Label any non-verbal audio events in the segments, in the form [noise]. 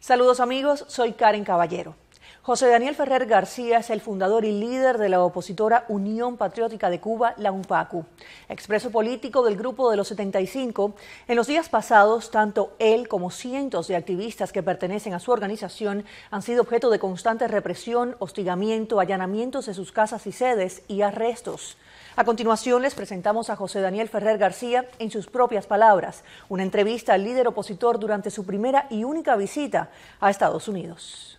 Saludos amigos, soy Karen Caballero. José Daniel Ferrer García es el fundador y líder de la opositora Unión Patriótica de Cuba, la UNPACU. Expreso político del Grupo de los 75, en los días pasados, tanto él como cientos de activistas que pertenecen a su organización han sido objeto de constante represión, hostigamiento, allanamientos de sus casas y sedes y arrestos. A continuación les presentamos a José Daniel Ferrer García en sus propias palabras, una entrevista al líder opositor durante su primera y única visita a Estados Unidos.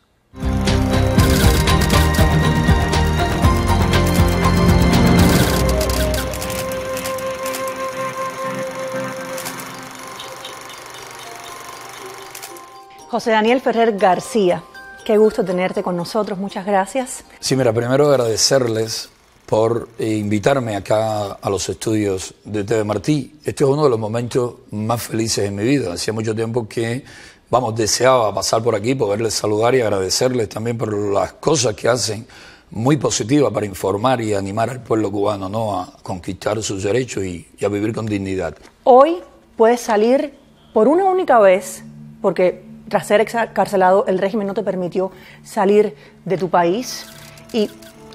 José Daniel Ferrer García, qué gusto tenerte con nosotros, muchas gracias. Sí, mira, primero agradecerles por invitarme acá a los estudios de TV Martí. Este es uno de los momentos más felices de mi vida. Hacía mucho tiempo que, vamos, deseaba pasar por aquí, poderles saludar y agradecerles también por las cosas que hacen muy positivas para informar y animar al pueblo cubano ¿no? a conquistar sus derechos y, y a vivir con dignidad. Hoy puedes salir por una única vez, porque tras ser excarcelado el régimen no te permitió salir de tu país y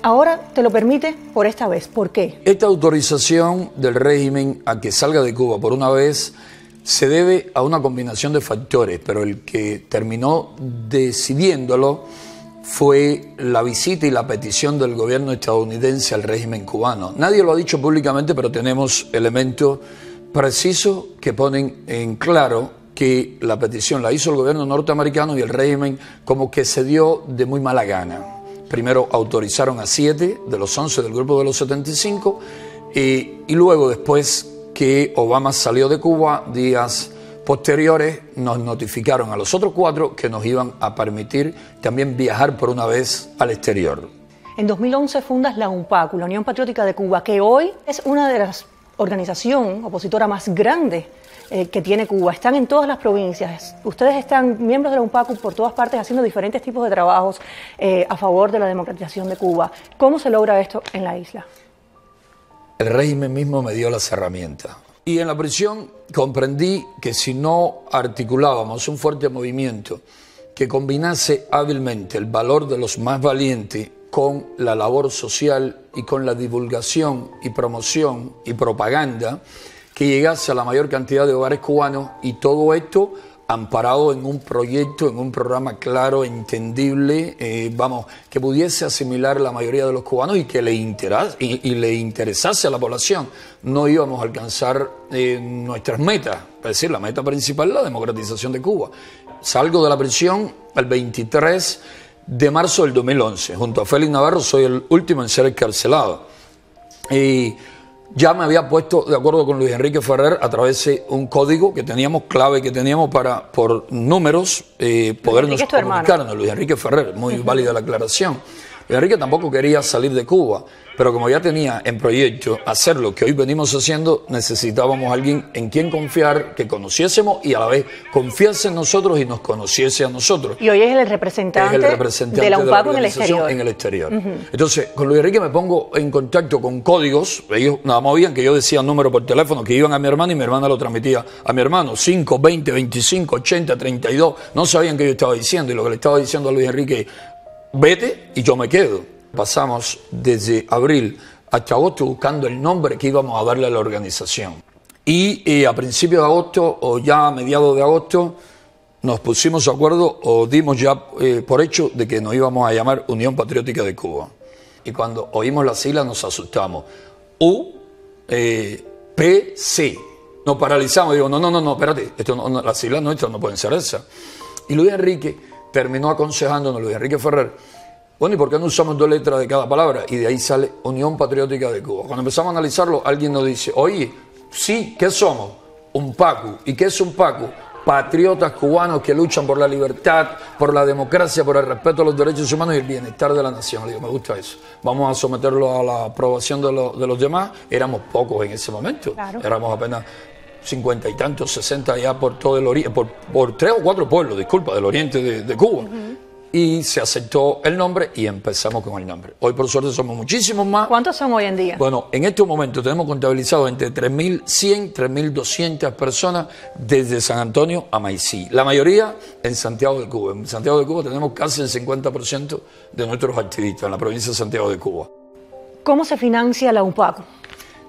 ahora te lo permite por esta vez. ¿Por qué? Esta autorización del régimen a que salga de Cuba por una vez se debe a una combinación de factores, pero el que terminó decidiéndolo fue la visita y la petición del gobierno estadounidense al régimen cubano. Nadie lo ha dicho públicamente, pero tenemos elementos precisos que ponen en claro que la petición la hizo el gobierno norteamericano y el régimen como que se dio de muy mala gana. Primero autorizaron a siete de los once del grupo de los 75 y, y luego después que Obama salió de Cuba, días posteriores nos notificaron a los otros cuatro que nos iban a permitir también viajar por una vez al exterior. En 2011 fundas la UNPACU, la Unión Patriótica de Cuba, que hoy es una de las organizaciones opositora más grandes eh, que tiene Cuba. Están en todas las provincias. Ustedes están miembros de la UNPACU por todas partes haciendo diferentes tipos de trabajos eh, a favor de la democratización de Cuba. ¿Cómo se logra esto en la isla? El régimen mismo me dio las herramientas. Y en la prisión comprendí que si no articulábamos un fuerte movimiento que combinase hábilmente el valor de los más valientes con la labor social y con la divulgación y promoción y propaganda, que llegase a la mayor cantidad de hogares cubanos y todo esto amparado en un proyecto, en un programa claro, entendible, eh, vamos, que pudiese asimilar la mayoría de los cubanos y que le, interas, y, le interesase a la población. No íbamos a alcanzar eh, nuestras metas, es decir, la meta principal la democratización de Cuba. Salgo de la prisión el 23 de marzo del 2011, junto a Félix Navarro, soy el último en ser encarcelado. Y ya me había puesto de acuerdo con Luis Enrique Ferrer a través de un código que teníamos, clave que teníamos para, por números, eh, podernos comunicarnos. Luis Enrique Ferrer, muy [laughs] válida la aclaración. Luis Enrique tampoco quería salir de Cuba, pero como ya tenía en proyecto hacer lo que hoy venimos haciendo, necesitábamos a alguien en quien confiar, que conociésemos y a la vez confiase en nosotros y nos conociese a nosotros. Y hoy es el representante, es el representante de la UNPACU en el exterior. En el exterior. Uh -huh. Entonces, con Luis Enrique me pongo en contacto con códigos, ellos nada más oían que yo decía un número por teléfono que iban a mi hermana y mi hermana lo transmitía a mi hermano, 5, 20, 25, 80, 32, no sabían qué yo estaba diciendo y lo que le estaba diciendo a Luis Enrique, vete y yo me quedo. Pasamos desde abril hasta agosto buscando el nombre que íbamos a darle a la organización. Y eh, a principios de agosto o ya a mediados de agosto nos pusimos de acuerdo o dimos ya eh, por hecho de que nos íbamos a llamar Unión Patriótica de Cuba. Y cuando oímos las siglas nos asustamos. U, eh, P, C. Nos paralizamos. Digo, no, no, no, no, espérate, esto no, no, las siglas nuestras no pueden ser esas. Y Luis Enrique terminó aconsejándonos, Luis Enrique Ferrer, bueno, ¿y por qué no usamos dos letras de cada palabra? Y de ahí sale Unión Patriótica de Cuba. Cuando empezamos a analizarlo, alguien nos dice, oye, sí, ¿qué somos? Un PACU. ¿Y qué es un PACU? Patriotas cubanos que luchan por la libertad, por la democracia, por el respeto a los derechos humanos y el bienestar de la nación. Le digo, me gusta eso. Vamos a someterlo a la aprobación de, lo, de los demás. Éramos pocos en ese momento. Claro. Éramos apenas cincuenta y tantos, sesenta ya por todo el oriente, por, por, tres o cuatro pueblos, disculpa, del oriente de, de Cuba. Uh -huh. y se aceptó el nombre y empezamos con el nombre. Hoy por suerte somos muchísimos más. ¿Cuántos son hoy en día? Bueno, en este momento tenemos contabilizado entre 3.100, 3.200 personas desde San Antonio a Maicí. La mayoría en Santiago de Cuba. En Santiago de Cuba tenemos casi el 50% de nuestros activistas en la provincia de Santiago de Cuba. ¿Cómo se financia la UNPACO?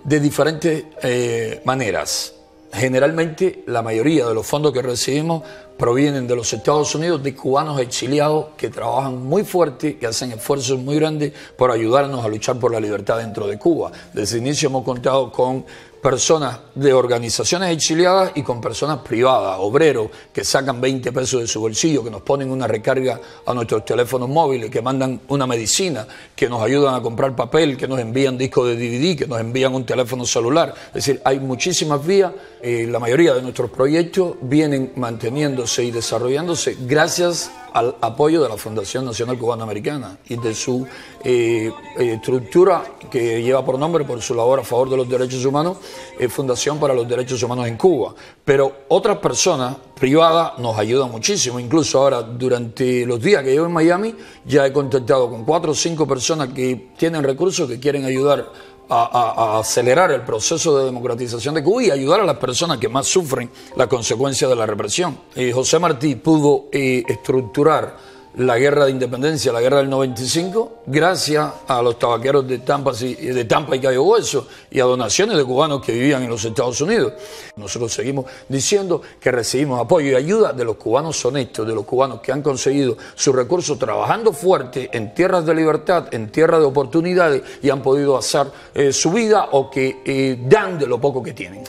De diferentes eh, maneras. Generalmente la mayoría de los fondos que recibimos provienen de los Estados Unidos, de cubanos exiliados que trabajan muy fuerte, que hacen esfuerzos muy grandes por ayudarnos a luchar por la libertad dentro de Cuba. Desde el inicio hemos contado con personas de organizaciones exiliadas y con personas privadas, obreros, que sacan 20 pesos de su bolsillo, que nos ponen una recarga a nuestros teléfonos móviles, que mandan una medicina, que nos ayudan a comprar papel, que nos envían discos de DVD, que nos envían un teléfono celular. Es decir, hay muchísimas vías. Eh, la mayoría de nuestros proyectos vienen manteniéndose y desarrollándose gracias al apoyo de la Fundación Nacional Cubana Americana y de su eh, eh, estructura que lleva por nombre, por su labor a favor de los derechos humanos, eh, Fundación para los Derechos Humanos en Cuba. Pero otras personas privadas nos ayudan muchísimo. Incluso ahora, durante los días que llevo en Miami, ya he contactado con cuatro o cinco personas que tienen recursos que quieren ayudar a, acelerar el proceso de democratización de Cuba y ayudar a las personas que más sufren las consecuencias de la represión. Eh, José Martí pudo eh, estructurar la guerra de independencia, la guerra del 95, gracias a los tabaqueros de Tampa, de Tampa y Cayo Hueso y a donaciones de cubanos que vivían en los Estados Unidos. Nosotros seguimos diciendo que recibimos apoyo y ayuda de los cubanos honestos, de los cubanos que han conseguido sus recursos trabajando fuerte en tierras de libertad, en tierras de oportunidades y han podido hacer eh, su vida o que eh, dan de lo poco que tienen.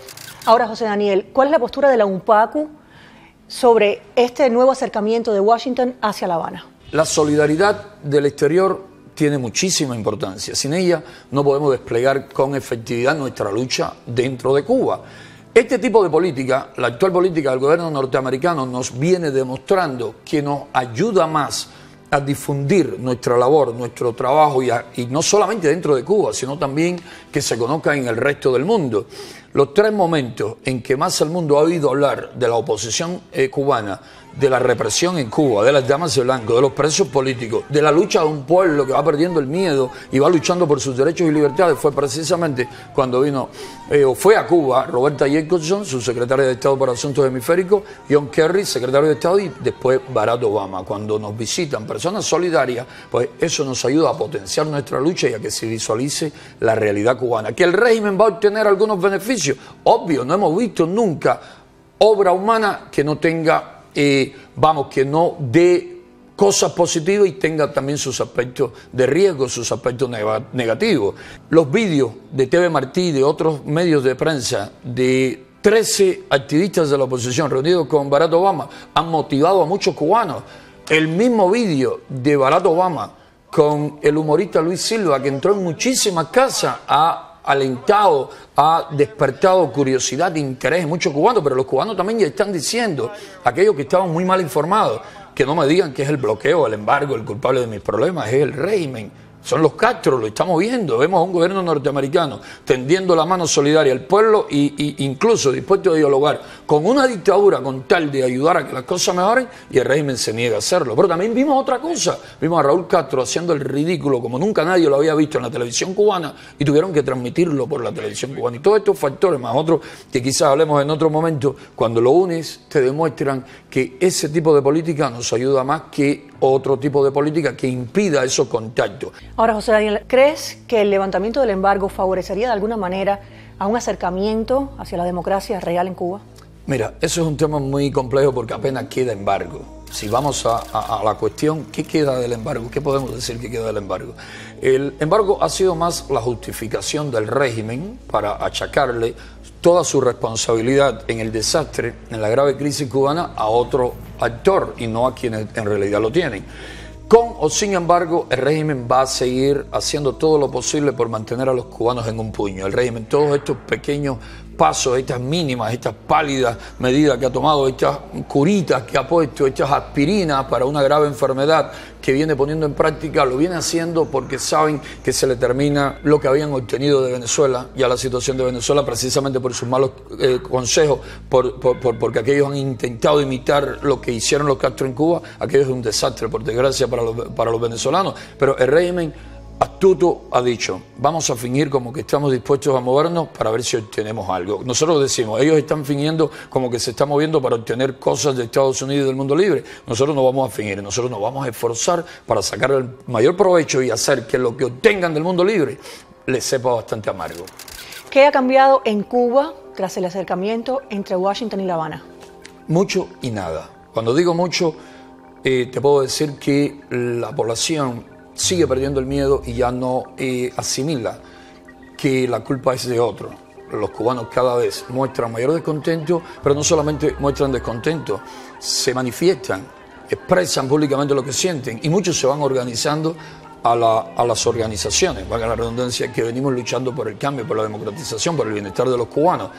Ahora, José Daniel, ¿cuál es la postura de la UNPACU sobre este nuevo acercamiento de Washington hacia La Habana? La solidaridad del exterior tiene muchísima importancia. Sin ella no podemos desplegar con efectividad nuestra lucha dentro de Cuba. Este tipo de política, la actual política del gobierno norteamericano, nos viene demostrando que nos ayuda más a difundir nuestra labor, nuestro trabajo, y, no solamente dentro de Cuba, sino también que se conozca en el resto del mundo. Los tres momentos en que más el mundo ha oído hablar de la oposición eh, cubana de la represión en Cuba, de las damas de blanco, de los presos políticos, de la lucha de un pueblo que va perdiendo el miedo y va luchando por sus derechos y libertades, fue precisamente cuando vino eh, o fue a Cuba Roberta Jacobson, su secretaria de Estado para Asuntos Hemisféricos, John Kerry, secretario de Estado, y después Barack Obama. Cuando nos visitan personas solidarias, pues eso nos ayuda a potenciar nuestra lucha y a que se visualice la realidad cubana. Que el régimen va a obtener algunos beneficios, obvio, no hemos visto nunca obra humana que no tenga eh, vamos, que no dé cosas positivas y tenga también sus aspectos de riesgo, sus aspectos negativos. Los vídeos de TV Martí y de otros medios de prensa de 13 activistas de la oposición reunidos con Barack Obama han motivado a muchos cubanos. El mismo vídeo de Barack Obama con el humorista Luis Silva, que entró en muchísimas casas a alentado, ha despertado curiosidad, interés en muchos cubanos, pero los cubanos también ya están diciendo, aquellos que estaban muy mal informados, que no me digan que es el bloqueo, el embargo, el culpable de mis problemas, es el régimen son los Castro, lo estamos viendo. Vemos a un gobierno norteamericano tendiendo la mano solidaria al pueblo e incluso dispuesto a dialogar con una dictadura con tal de ayudar a que las cosas mejoren y el régimen se niega a hacerlo. Pero también vimos otra cosa. Vimos a Raúl Castro haciendo el ridículo como nunca nadie lo había visto en la televisión cubana y tuvieron que transmitirlo por la televisión cubana. Y todos estos factores, más otros que quizás hablemos en otro momento, cuando lo unes, te demuestran que ese tipo de política nos ayuda más que otro tipo de política que impida esos contactos. Ahora, José Daniel, ¿crees que el levantamiento del embargo favorecería de alguna manera a un acercamiento hacia la democracia real en Cuba? Mira, eso es un tema muy complejo porque apenas queda embargo. Si vamos a, la cuestión, ¿qué queda del embargo? ¿Qué podemos decir que queda del embargo? El embargo ha sido más la justificación del régimen para achacarle toda su responsabilidad en el desastre, en la grave crisis cubana, a otro actor y no a quienes en realidad lo tienen. Con o sin embargo, el régimen va a seguir haciendo todo lo posible por mantener a los cubanos en un puño. El régimen, todos estos pequeños pasos, estas mínimas, estas pálidas medidas que ha tomado, estas curitas que ha puesto, estas aspirinas para una grave enfermedad que viene poniendo en práctica, lo viene haciendo porque saben que se le termina lo que habían obtenido de Venezuela, ya la situación de Venezuela, precisamente por sus malos eh, consejos, por, porque aquellos han intentado imitar lo que hicieron los Castro en Cuba, aquello es un desastre, por desgracia, para los, para los venezolanos, pero el régimen astuto ha dicho, vamos a fingir como que estamos dispuestos a movernos para ver si obtenemos algo. Nosotros decimos, ellos están fingiendo como que se están moviendo para obtener cosas de Estados Unidos y del mundo libre. Nosotros no vamos a fingir, nosotros nos vamos a esforzar para sacar el mayor provecho y hacer que lo que obtengan del mundo libre les sepa bastante amargo. ¿Qué ha cambiado en Cuba tras el acercamiento entre Washington y La Habana? Mucho y nada. Cuando digo mucho, eh, te puedo decir que la población sigue perdiendo el miedo y ya no eh, asimila que la culpa es de otro. Los cubanos cada vez muestran mayor descontento, pero no solamente muestran descontento, se manifiestan, expresan públicamente lo que sienten y muchos se van organizando a, las organizaciones, valga la redundancia, que venimos luchando por el cambio, por la democratización, por el bienestar de los cubanos.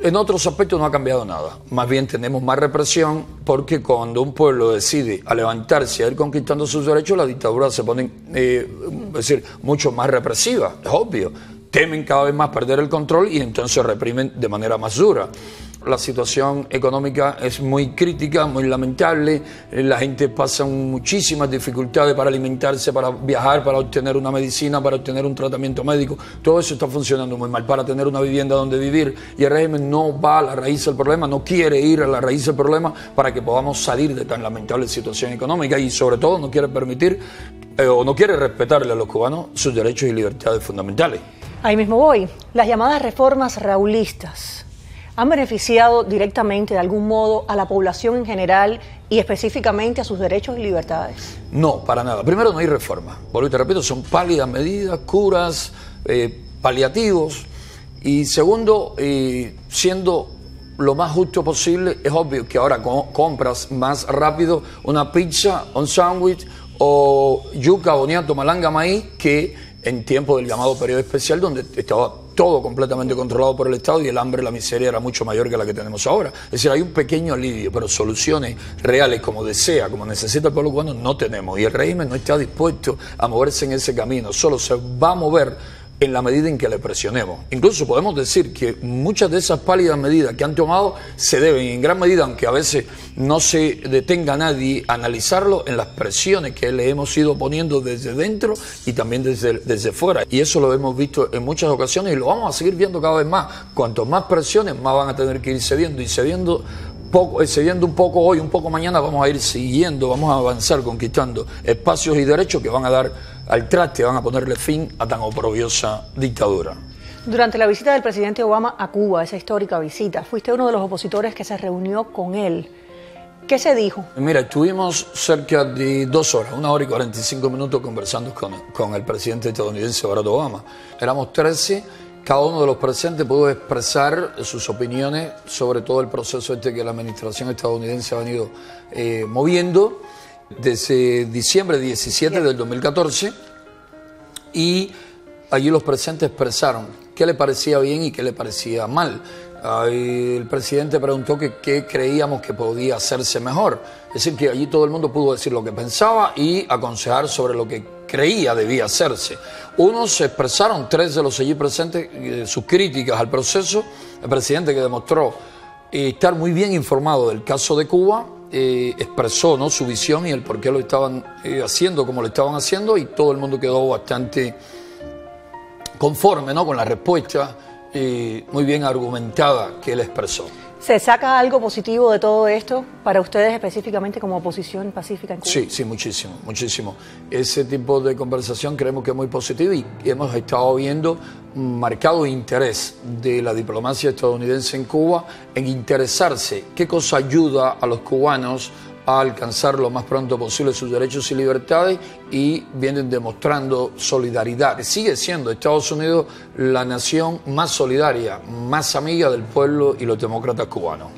En otros aspectos no ha cambiado nada. Más bien tenemos más represión porque cuando un pueblo decide a levantarse a ir conquistando sus derechos, la dictadura se pone, eh, decir, mucho más represiva. Es obvio. Temen cada vez más perder el control y entonces reprimen de manera más dura la situación económica es muy crítica, muy lamentable, la gente pasa muchísimas dificultades para alimentarse, para viajar, para obtener una medicina, para obtener un tratamiento médico, todo eso está funcionando muy mal, para tener una vivienda donde vivir. Y el régimen no va a la raíz del problema, no quiere ir a la raíz del problema para que podamos salir de tan lamentable situación económica y sobre todo no quiere permitir eh, o no quiere respetarle a los cubanos sus derechos y libertades fundamentales. Ahí mismo voy, las llamadas reformas raulistas han beneficiado directamente de algún modo a la población en general y específicamente a sus derechos y libertades? No, para nada. Primero, no hay reforma. Por te repito, son pálidas medidas, curas, eh, paliativos. Y segundo, eh, siendo lo más justo posible, es obvio que ahora compras más rápido una pizza, un sándwich o yuca, boniato, malanga, maíz que en tiempo del llamado periodo especial donde estaba todo completamente controlado por el Estado y el hambre, la miseria era mucho mayor que la que tenemos ahora. Es decir, hay un pequeño alivio, pero soluciones reales como desea, como necesita el pueblo cubano, no tenemos. Y el régimen no está dispuesto a moverse en ese camino, solo se va a mover en la medida en que le presionemos. Incluso podemos decir que muchas de esas pálidas medidas que han tomado se deben en gran medida, aunque a veces no se detenga nadie analizarlo, en las presiones que le hemos ido poniendo desde dentro y también desde, desde fuera. Y eso lo hemos visto en muchas ocasiones y lo vamos a seguir viendo cada vez más. Cuanto más presiones, más van a tener que ir cediendo y cediendo poco, eh, cediendo un poco hoy, un poco mañana, vamos a ir siguiendo, vamos a avanzar conquistando espacios y derechos que van a dar al traste, van a ponerle fin a tan oprobiosa dictadura. Durante la visita del presidente Obama a Cuba, esa histórica visita, fuiste uno de los opositores que se reunió con él. ¿Qué se dijo? Mira, estuvimos cerca de dos horas, una hora y 45 minutos conversando con, con el presidente estadounidense Barack Obama. Éramos 13 cada uno de los presentes pudo expresar sus opiniones sobre todo el proceso este que la administración estadounidense ha venido eh, moviendo desde diciembre 17 del 2014 y allí los presentes expresaron qué le parecía bien y qué le parecía mal. El presidente preguntó que qué creíamos que podía hacerse mejor. Es decir, que allí todo el mundo pudo decir lo que pensaba y aconsejar sobre lo que creía debía hacerse. Unos expresaron, tres de los allí presentes, eh, sus críticas al proceso. El presidente que demostró eh, estar muy bien informado del caso de Cuba, eh, expresó ¿no? su visión y el por qué lo estaban haciendo como lo estaban haciendo y todo el mundo quedó bastante conforme ¿no? con la respuesta muy bien argumentada que él expresó. ¿Se saca algo positivo de todo esto para ustedes específicamente como oposición pacífica en Cuba? Sí, sí, muchísimo, muchísimo. Ese tipo de conversación creemos que es muy positivo y hemos estado viendo marcado interés de la diplomacia estadounidense en Cuba en interesarse qué cosa ayuda a los cubanos a alcanzar lo más pronto posible sus derechos y libertades y vienen demostrando solidaridad. Sigue siendo Estados Unidos la nación más solidaria, más amiga del pueblo y los demócratas cubanos.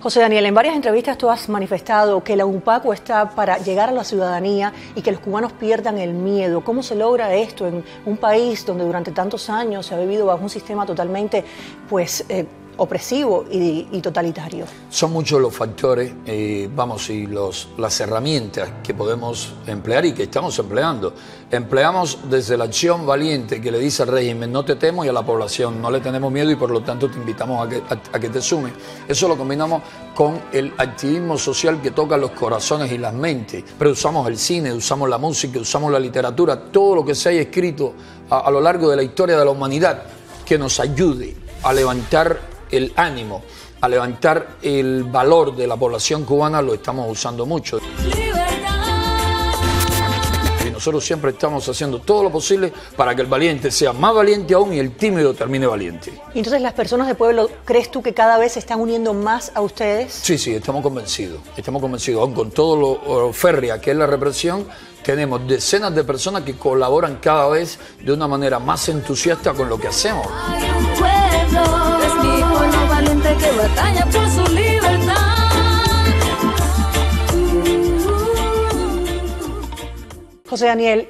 José Daniel, en varias entrevistas tú has manifestado que la UNPACO está para llegar a la ciudadanía y que los cubanos pierdan el miedo. ¿Cómo se logra esto en un país donde durante tantos años se ha vivido bajo un sistema totalmente pues, eh, opresivo y, totalitario. Son muchos los factores, eh, vamos, y los, las herramientas que podemos emplear y que estamos empleando. Empleamos desde la acción valiente que le dice al régimen, no te temo y a la población, no le tenemos miedo y por lo tanto te invitamos a que, a que te sume. Eso lo combinamos con el activismo social que toca los corazones y las mentes. Pero usamos el cine, usamos la música, usamos la literatura, todo lo que se haya escrito a, a lo largo de la historia de la humanidad que nos ayude a levantar el ánimo, a levantar el valor de la población cubana, lo estamos usando mucho. Y nosotros siempre estamos haciendo todo lo posible para que el valiente sea más valiente aún y el tímido termine valiente. Y entonces las personas del pueblo, ¿crees tú que cada vez se están uniendo más a ustedes? Sí, sí, estamos convencidos. Estamos convencidos, aún con todo lo, férrea que es la represión, tenemos decenas de personas que colaboran cada vez de una manera más entusiasta con lo que hacemos que batalla por su libertad. José Daniel,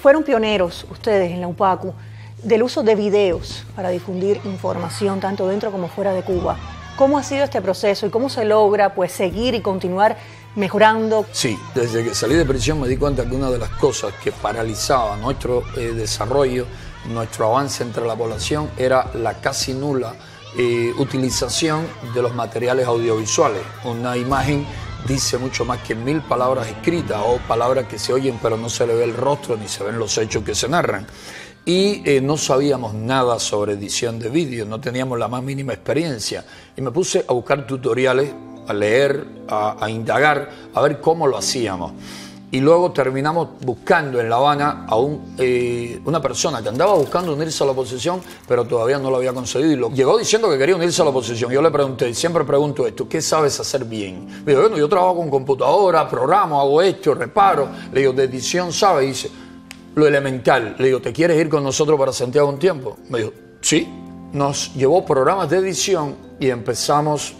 fueron pioneros ustedes en la UPACU del uso de videos para difundir información tanto dentro como fuera de Cuba. ¿Cómo ha sido este proceso y cómo se logra pues seguir y continuar mejorando? Sí, desde que salí de prisión me di cuenta que una de las cosas que paralizaba nuestro eh, desarrollo, nuestro avance entre la población era la casi nula utilización de los materiales audiovisuales. Una imagen dice mucho más que mil palabras escritas o palabras que se oyen pero no se le ve el rostro ni se ven los hechos que se narran. Y eh, no sabíamos nada sobre edición de vídeo, no teníamos la más mínima experiencia. Y me puse a buscar tutoriales, a leer, a indagar, a ver cómo lo hacíamos y luego terminamos buscando en La Habana a un, eh, una persona que andaba buscando unirse a la oposición, pero todavía no lo había conseguido. Y lo, llegó diciendo que quería unirse a la oposición. Yo le pregunté, siempre pregunto esto, ¿qué sabes hacer bien? Me dijo, bueno, yo trabajo con computadora, programo, hago esto, reparo. Le digo, de edición sabe, y dice, lo elemental. Le digo, ¿te quieres ir con nosotros para Santiago un tiempo? Me dijo, sí. Nos llevó programas de edición y empezamos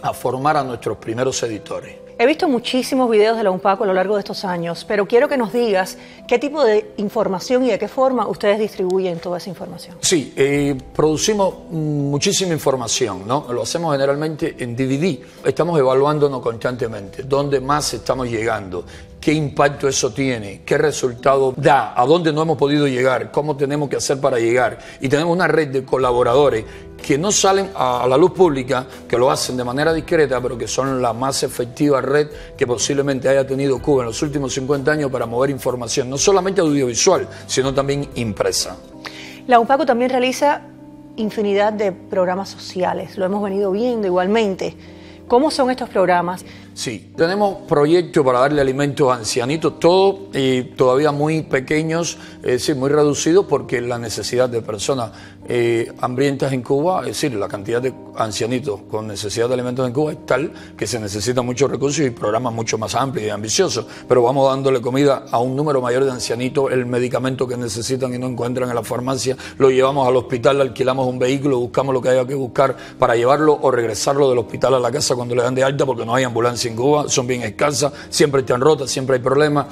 a formar a nuestros primeros editores. He visto muchísimos videos de la UNPACO a lo largo de estos años, pero quiero que nos digas qué tipo de información y de qué forma ustedes distribuyen toda esa información. Sí, eh, producimos muchísima información, ¿no? Lo hacemos generalmente en DVD. Estamos evaluándonos constantemente, dónde más estamos llegando, qué impacto eso tiene, qué resultado da, a dónde no hemos podido llegar, cómo tenemos que hacer para llegar. Y tenemos una red de colaboradores que no salen a la luz pública, que lo hacen de manera discreta, pero que son la más efectiva red que posiblemente haya tenido Cuba en los últimos 50 años para mover información, no solamente audiovisual, sino también impresa. La UPACO también realiza infinidad de programas sociales, lo hemos venido viendo igualmente. ¿Cómo son estos programas? Sí, tenemos proyectos para darle alimentos a ancianitos, todos eh, todavía muy pequeños, es muy reducidos porque la necesidad de personas eh, hambrientas en Cuba, es decir, la cantidad de ancianitos con necesidad de alimentos en Cuba es tal que se necesitan muchos recursos y programas mucho más amplios y ambiciosos, pero vamos dándole comida a un número mayor de ancianitos, el medicamento que necesitan y no encuentran en la farmacia, lo llevamos al hospital, alquilamos un vehículo, buscamos lo que haya que buscar para llevarlo o regresarlo del hospital a la casa cuando le dan de alta porque no hay ambulancia en Cuba, son bien escasas, siempre están rotas, siempre hay problemas.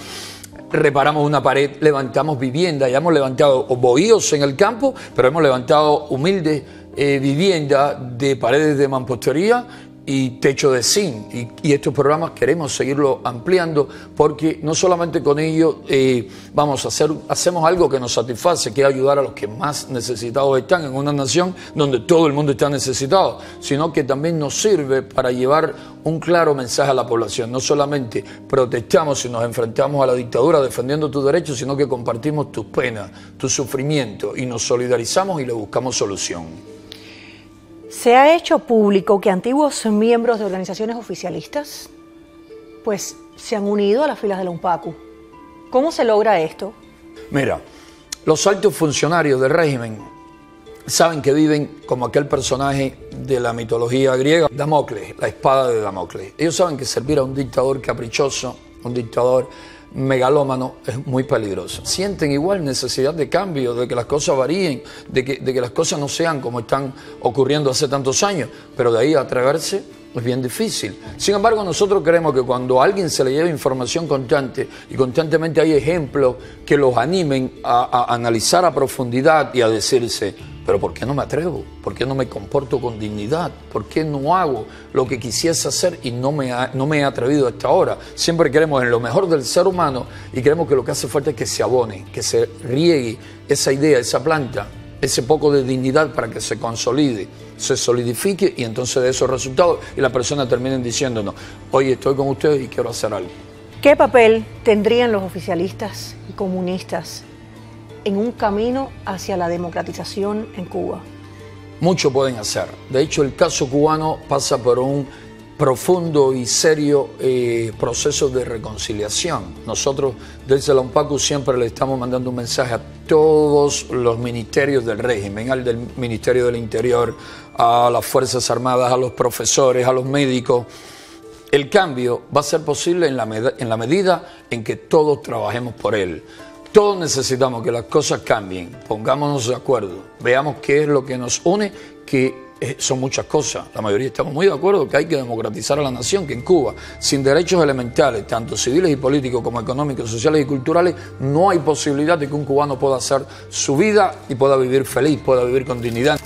Reparamos una pared, levantamos vivienda, ya hemos levantado bohíos en el campo, pero hemos levantado humildes eh, viviendas de paredes de mampostería y techo de zinc. Y, estos programas queremos seguirlo ampliando porque no solamente con ello eh, vamos a hacer, hacemos algo que nos satisface, que es ayudar a los que más necesitados están en una nación donde todo el mundo está necesitado, sino que también nos sirve para llevar un claro mensaje a la población. No solamente protestamos y nos enfrentamos a la dictadura defendiendo tus derechos, sino que compartimos tus penas, tu sufrimiento y nos solidarizamos y le buscamos solución. Se ha hecho público que antiguos miembros de organizaciones oficialistas pues se han unido a las filas de la UNPACU. ¿Cómo se logra esto? Mira, los altos funcionarios del régimen saben que viven como aquel personaje de la mitología griega, Damocles, la espada de Damocles. Ellos saben que servir a un dictador caprichoso, un dictador megalómano es muy peligroso. Sienten igual necesidad de cambio, de que las cosas varíen, de que, de que las cosas no sean como están ocurriendo hace tantos años, pero de ahí a atreverse es bien difícil. Sin embargo, nosotros creemos que cuando alguien se le lleva información constante y constantemente hay ejemplos que los animen a, analizar a profundidad y a decirse, pero ¿por qué no me atrevo? ¿Por qué no me comporto con dignidad? ¿Por qué no hago lo que quisiese hacer y no me, no me he atrevido hasta ahora? Siempre queremos en lo mejor del ser humano y creemos que lo que hace falta es que se abone, que se riegue esa idea, esa planta, ese poco de dignidad para que se consolide, se solidifique y entonces de esos resultados y la persona terminen diciéndonos, oye, estoy con ustedes y quiero hacer algo. ¿Qué papel tendrían los oficialistas y comunistas en un camino hacia la democratización en Cuba? Mucho pueden hacer. De hecho, el caso cubano pasa por un profundo y serio eh, proceso de reconciliación. Nosotros desde la UNPACU siempre le estamos mandando un mensaje a todos los ministerios del régimen, al del Ministerio del Interior, a las Fuerzas Armadas, a los profesores, a los médicos. El cambio va a ser posible en la, en la medida en que todos trabajemos por él. Todos necesitamos que las cosas cambien, pongámonos de acuerdo, veamos qué es lo que nos une, que eh, son muchas cosas. La mayoría estamos muy de acuerdo que hay que democratizar a la nación, que en Cuba, sin derechos elementales, tanto civiles y políticos como económicos, sociales y culturales, no hay posibilidad de que un cubano pueda hacer su vida y pueda vivir feliz, pueda vivir con dignidad.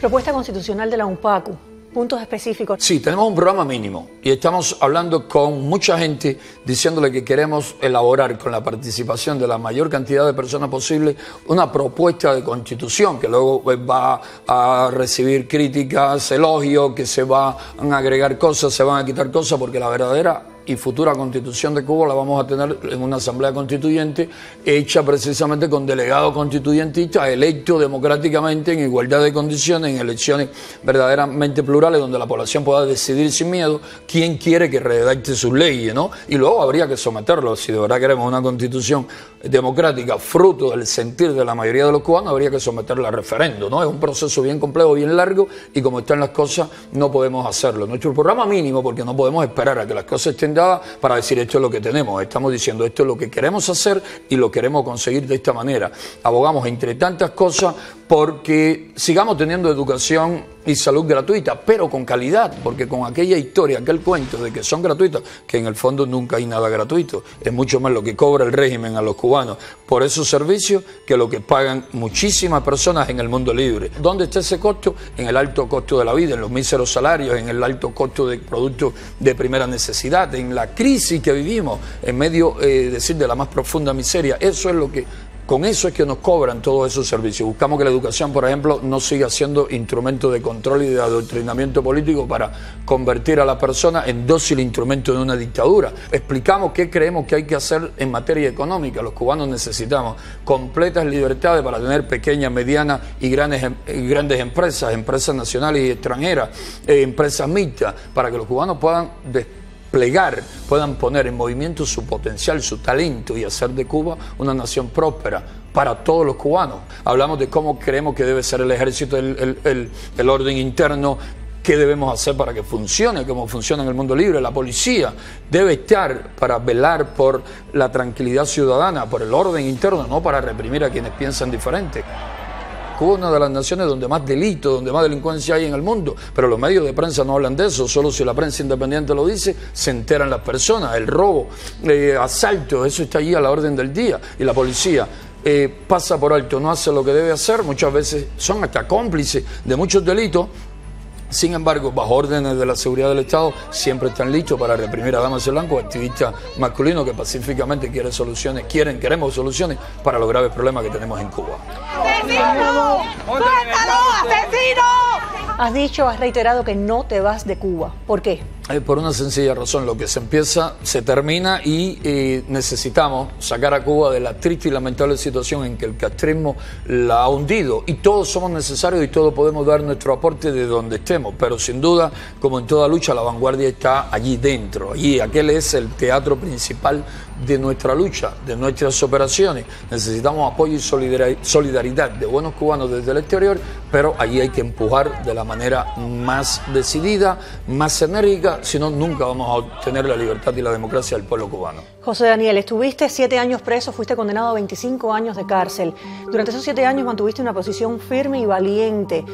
Propuesta constitucional de la UNPACU puntos específicos. Sí, tenemos un programa mínimo y estamos hablando con mucha gente diciéndole que queremos elaborar con la participación de la mayor cantidad de personas posible una propuesta de constitución que luego pues, va a recibir críticas, elogios, que se van a agregar cosas, se van a quitar cosas, porque la verdadera y futura constitución de Cuba la vamos a tener en una asamblea constituyente hecha precisamente con delegados constituyentistas electos democráticamente en igualdad de condiciones, en elecciones verdaderamente plurales donde la población pueda decidir sin miedo quién quiere que redacte sus leyes, ¿no? Y luego habría que someterlo, si de verdad queremos una constitución democrática fruto del sentir de la mayoría de los cubanos, habría que someterla a referendo, ¿no? Es un proceso bien complejo, bien largo y como están las cosas no podemos hacerlo. Nuestro programa mínimo, porque no podemos esperar a que las cosas estén para decir esto es lo que tenemos. Estamos diciendo esto es lo que queremos hacer y lo queremos conseguir de esta manera. Abogamos entre tantas cosas porque sigamos teniendo educación y salud gratuita, pero con calidad, porque con aquella historia, aquel cuento de que son gratuitas, que en el fondo nunca hay nada gratuito, es mucho más lo que cobra el régimen a los cubanos por esos servicios que lo que pagan muchísimas personas en el mundo libre. ¿Dónde está ese costo? En el alto costo de la vida, en los míseros salarios, en el alto costo de productos de primera necesidad, en la crisis que vivimos, en medio, eh, decir, de la más profunda miseria. Eso es lo que con eso es que nos cobran todos esos servicios. Buscamos que la educación, por ejemplo, no siga siendo instrumento de control y de adoctrinamiento político para convertir a la persona en dócil instrumento de una dictadura. Explicamos qué creemos que hay que hacer en materia económica. Los cubanos necesitamos completas libertades para tener pequeñas, medianas y grandes, em, grandes empresas, empresas nacionales y extranjeras, eh, empresas mixtas, para que los cubanos puedan plegar, puedan poner en movimiento su potencial, su talento y hacer de Cuba una nación próspera para todos los cubanos. Hablamos de cómo creemos que debe ser el ejército, el, el orden interno, qué debemos hacer para que funcione, como funciona en el mundo libre. La policía debe estar para velar por la tranquilidad ciudadana, por el orden interno, no para reprimir a quienes piensan diferente. Cuba es una de las naciones donde más delito, donde más delincuencia hay en el mundo, pero los medios de prensa no hablan de eso, solo si la prensa independiente lo dice, se enteran las personas, el robo, eh, asalto, eso está allí a la orden del día, y la policía eh, pasa por alto, no hace lo que debe hacer, muchas veces son hasta cómplices de muchos delitos, sin embargo, bajo órdenes de la seguridad del Estado, siempre están listos para reprimir a damas de blanco, activistas masculinos que pacíficamente quieren soluciones, quieren, queremos soluciones para los graves problemas que tenemos en Cuba. ¡Asesino! ¡Asesino! Has dicho, has reiterado que no te vas de Cuba. ¿Por qué? Eh, por una sencilla razón, lo que se empieza se termina y eh, necesitamos sacar a Cuba de la triste y lamentable situación en que el castrismo la ha hundido. Y todos somos necesarios y todos podemos dar nuestro aporte de donde estemos, pero sin duda, como en toda lucha, la vanguardia está allí dentro, allí, aquel es el teatro principal de nuestra lucha, de nuestras operaciones. Necesitamos apoyo y solidaridad de buenos cubanos desde el exterior, pero allí hay que empujar de la manera más decidida, más enérgica, si no, nunca vamos a obtener la libertad y la democracia del pueblo cubano. José Daniel, estuviste siete años preso, fuiste condenado a 25 años de cárcel. Durante esos siete años mantuviste una posición firme y valiente.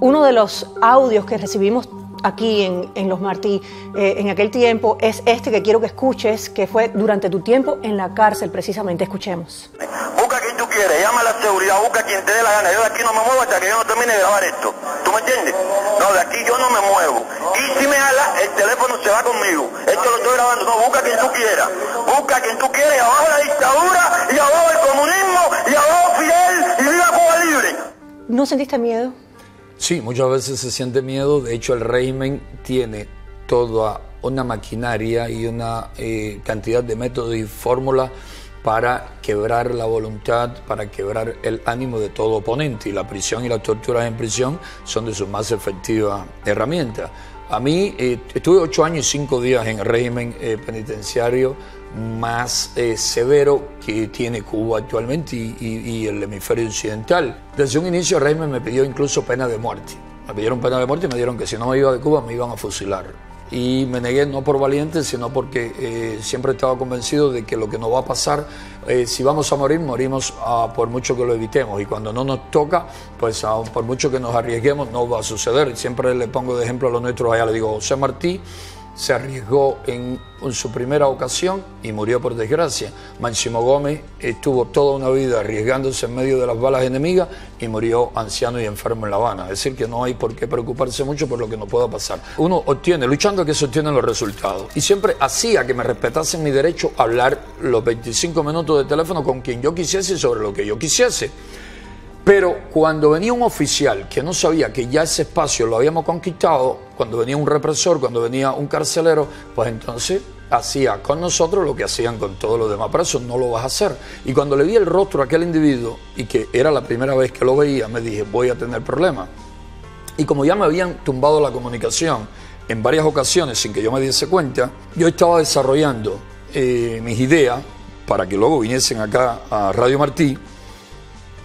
Uno de los audios que recibimos aquí en, Los Martí eh, en aquel tiempo es este que quiero que escuches, que fue durante tu tiempo en la cárcel precisamente. Escuchemos. Busca a quien tú quieres, llama a la seguridad, busca a quien te dé la gana. Yo de aquí no me muevo hasta que yo no termine de grabar esto. ¿Tú me entiendes? No, de aquí yo no me muevo. Y si me jala, el teléfono se va conmigo. Esto lo estoy grabando. No, busca a quien tú quieras. Busca a quien tú quieras. Y abajo la dictadura, y abajo el comunismo, y abajo Fidel, y viva Cuba libre. ¿No sentiste miedo? Sí, muchas veces se siente miedo. De hecho, el régimen tiene toda una maquinaria y una eh, cantidad de métodos y fórmulas para quebrar la voluntad, para quebrar el ánimo de todo oponente. Y la prisión y las torturas en prisión son de sus más efectivas herramientas. A mí eh, estuve ocho años y cinco días en el régimen eh, penitenciario más severo que tiene Cuba actualmente y, y, el hemisferio occidental. Desde un inicio el régimen me pidió incluso pena de muerte. Me pidieron pena de muerte y me dijeron que si no me iba de Cuba me iban a fusilar y me negué no por valiente, sino porque eh, siempre estaba convencido de que lo que nos va a pasar, eh, si vamos a morir, morimos ah, por mucho que lo evitemos y cuando no nos toca, pues por mucho que nos arriesguemos, no va a suceder. Siempre le pongo de ejemplo a los nuestros allá, le digo, José Martí, se arriesgó en, su primera ocasión y murió por desgracia. Máximo Gómez estuvo toda una vida arriesgándose en medio de las balas enemigas y murió anciano y enfermo en La Habana. Es decir, que no hay por qué preocuparse mucho por lo que nos pueda pasar. Uno obtiene, luchando que se obtienen los resultados. Y siempre hacía que me respetasen mi derecho a hablar los 25 minutos de teléfono con quien yo quisiese sobre lo que yo quisiese. Pero cuando venía un oficial que no sabía que ya ese espacio lo habíamos conquistado, cuando venía un represor, cuando venía un carcelero, pues entonces hacía con nosotros lo que hacían con todos los demás. Pero no lo vas a hacer. Y cuando le vi el rostro a aquel individuo, y que era la primera vez que lo veía, me dije, voy a tener problemas. Y como ya me habían tumbado la comunicación en varias ocasiones sin que yo me diese cuenta, yo estaba desarrollando eh, mis ideas para que luego viniesen acá a Radio Martí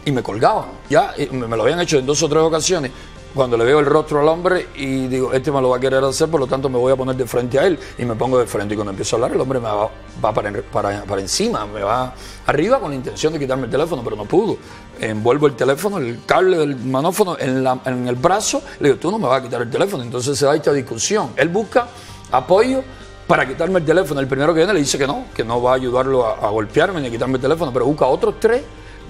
y me colgaban. Ya me lo habían hecho en dos o tres ocasiones. Cuando le veo el rostro al hombre y digo, este me lo va a querer hacer, por lo tanto me voy a poner de frente a él y me pongo de frente. Y cuando empiezo a hablar, el hombre me va, va para, para, encima, me va arriba con la intención de quitarme el teléfono, pero no pudo. Envuelvo el teléfono, el cable del manófono en, la, en el brazo, le digo, tú no me vas a quitar el teléfono. Entonces se da esta discusión. Él busca apoyo para quitarme el teléfono. El primero que viene le dice que no, que no va a ayudarlo a golpearme ni a quitarme el teléfono, pero busca otros tres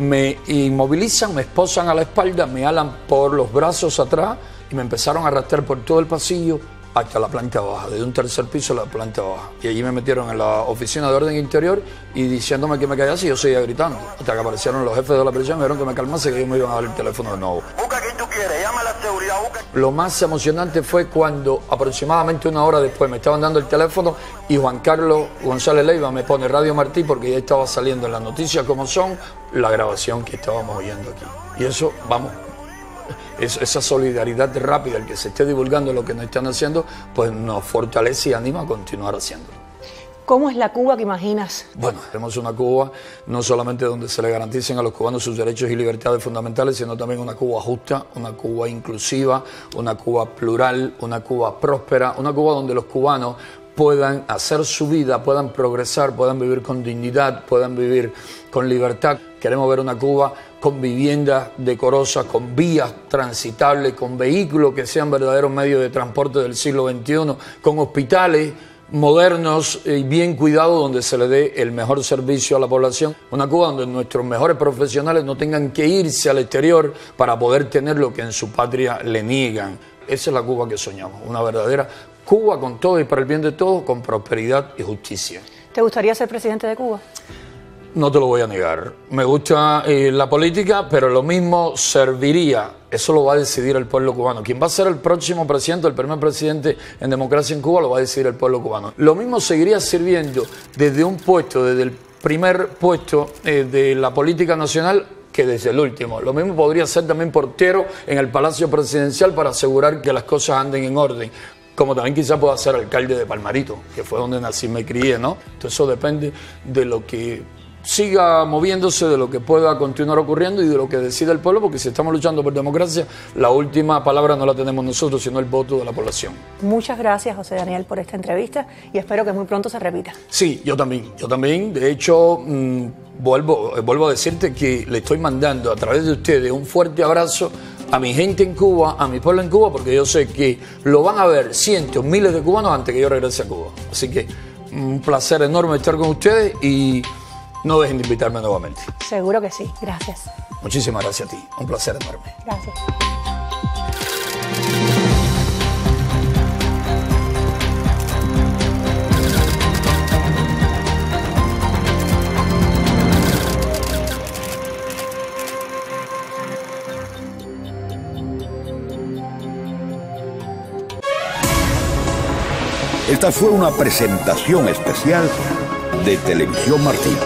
me inmovilizan, me esposan a la espalda, me alan por los brazos atrás y me empezaron a arrastrar por todo el pasillo hasta la planta baja, desde un tercer piso a la planta baja. Y allí me metieron en la oficina de orden interior y diciéndome que me callase yo seguía gritando. Hasta que aparecieron los jefes de la prisión y me dijeron que me calmase que ellos me iban a dar el teléfono de nuevo. Busca quien tú quieres, llama a la seguridad, busca. Lo más emocionante fue cuando aproximadamente una hora después me estaban dando el teléfono y Juan Carlos González Leiva me pone Radio Martí porque ya estaba saliendo en las noticias como son la grabación que estábamos oyendo aquí. Y eso, vamos, esa solidaridad rápida, el que se esté divulgando lo que nos están haciendo, pues nos fortalece y anima a continuar haciéndolo. ¿Cómo es la Cuba que imaginas? Bueno, tenemos una Cuba no solamente donde se le garanticen a los cubanos sus derechos y libertades fundamentales, sino también una Cuba justa, una Cuba inclusiva, una Cuba plural, una Cuba próspera, una Cuba donde los cubanos puedan hacer su vida, puedan progresar, puedan vivir con dignidad, puedan vivir con libertad. Queremos ver una Cuba con viviendas decorosas, con vías transitables, con vehículos que sean verdaderos medios de transporte del siglo XXI, con hospitales modernos y bien cuidados donde se le dé el mejor servicio a la población. Una Cuba donde nuestros mejores profesionales no tengan que irse al exterior para poder tener lo que en su patria le niegan. Esa es la Cuba que soñamos, una verdadera Cuba con todo y para el bien de todos, con prosperidad y justicia. ¿Te gustaría ser presidente de Cuba? No te lo voy a negar. Me gusta eh, la política, pero lo mismo serviría. Eso lo va a decidir el pueblo cubano. Quien va a ser el próximo presidente, el primer presidente en democracia en Cuba, lo va a decidir el pueblo cubano. Lo mismo seguiría sirviendo desde un puesto, desde el primer puesto eh, de la política nacional que desde el último. Lo mismo podría ser también portero en el Palacio Presidencial para asegurar que las cosas anden en orden como también quizás pueda ser alcalde de Palmarito, que fue donde nací y me crié, ¿no? Entonces eso depende de lo que siga moviéndose, de lo que pueda continuar ocurriendo y de lo que decida el pueblo, porque si estamos luchando por democracia, la última palabra no la tenemos nosotros, sino el voto de la población. Muchas gracias, José Daniel, por esta entrevista y espero que muy pronto se repita. Sí, yo también, yo también. De hecho, mm, vuelvo, vuelvo a decirte que le estoy mandando a través de ustedes un fuerte abrazo a mi gente en Cuba, a mi pueblo en Cuba, porque yo sé que lo van a ver cientos, miles de cubanos antes que yo regrese a Cuba. Así que un placer enorme estar con ustedes y no dejen de invitarme nuevamente. Seguro que sí. Gracias. Muchísimas gracias a ti. Un placer enorme. Gracias. Esta fue una presentación especial de Televisión Martín.